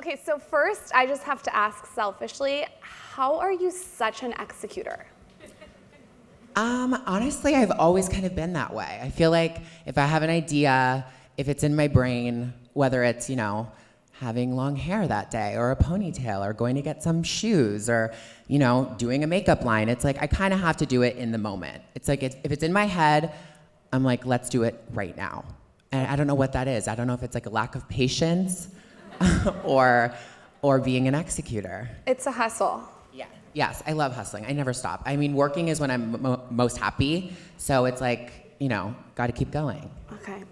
Okay, so first, I just have to ask selfishly, how are you such an executor? Um, honestly, I've always kind of been that way. I feel like if I have an idea, if it's in my brain, whether it's, you know, having long hair that day or a ponytail or going to get some shoes or, you know, doing a makeup line, it's like I kind of have to do it in the moment. It's like if it's in my head, I'm like, let's do it right now. And I don't know what that is. I don't know if it's like a lack of patience or or being an executor. It's a hustle. Yeah. Yes, I love hustling. I never stop. I mean, working is when I'm mo- most happy. So it's like, you know, got to keep going. Okay.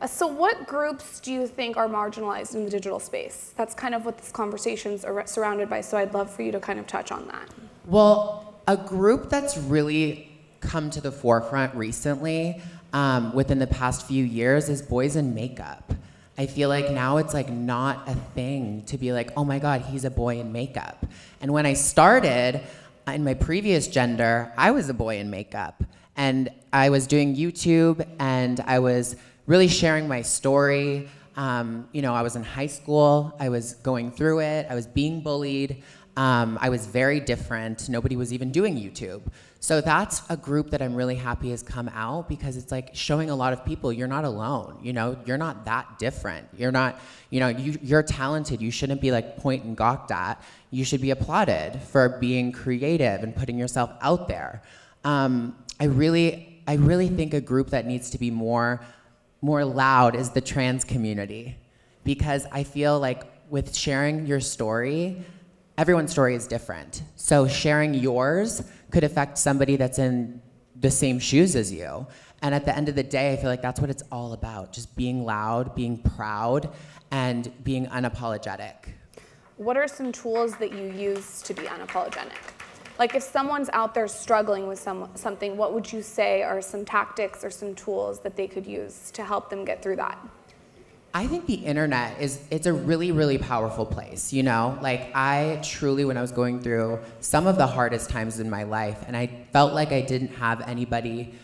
Uh, so, what groups do you think are marginalized in the digital space? That's kind of what this conversation's ar- surrounded by. So, I'd love for you to kind of touch on that. Well, a group that's really come to the forefront recently, um, within the past few years, is boys in makeup. I feel like now it's like not a thing to be like, oh my God, he's a boy in makeup. And when I started in my previous gender, I was a boy in makeup. And I was doing YouTube and I was really sharing my story. Um, you know, I was in high school, I was going through it, I was being bullied. Um, I was very different. Nobody was even doing YouTube. So that's a group that I'm really happy has come out because it's like showing a lot of people you're not alone. You know, you're not that different. You're not, you know, you, you're talented. You shouldn't be like point and gawked at. You should be applauded for being creative and putting yourself out there. Um, I really, I really think a group that needs to be more, more loud is the trans community, because I feel like with sharing your story everyone's story is different. So sharing yours could affect somebody that's in the same shoes as you. And at the end of the day, I feel like that's what it's all about just being loud, being proud, and being unapologetic. What are some tools that you use to be unapologetic? Like if someone's out there struggling with some, something, what would you say are some tactics or some tools that they could use to help them get through that? I think the internet is it's a really really powerful place, you know? Like I truly when I was going through some of the hardest times in my life and I felt like I didn't have anybody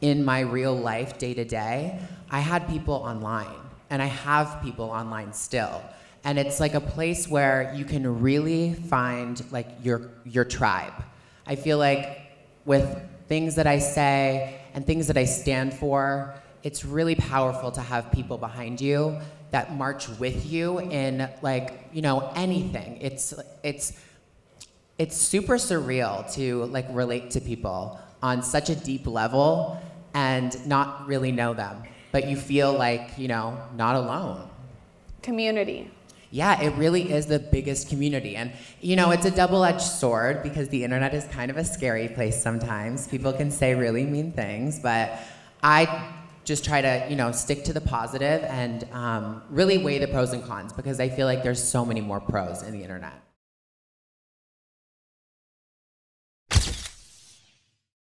in my real life day to day, I had people online and I have people online still. And it's like a place where you can really find like your your tribe. I feel like with things that I say and things that I stand for, it's really powerful to have people behind you that march with you in like you know anything. It's it's it's super surreal to like relate to people on such a deep level and not really know them. But you feel like you know not alone. Community. Yeah it really is the biggest community. And you know it's a double-edged sword because the internet is kind of a scary place sometimes. People can say really mean things but i just try to you know stick to the positive and um, really weigh the pros and cons because I feel like there's so many more pros in the internet.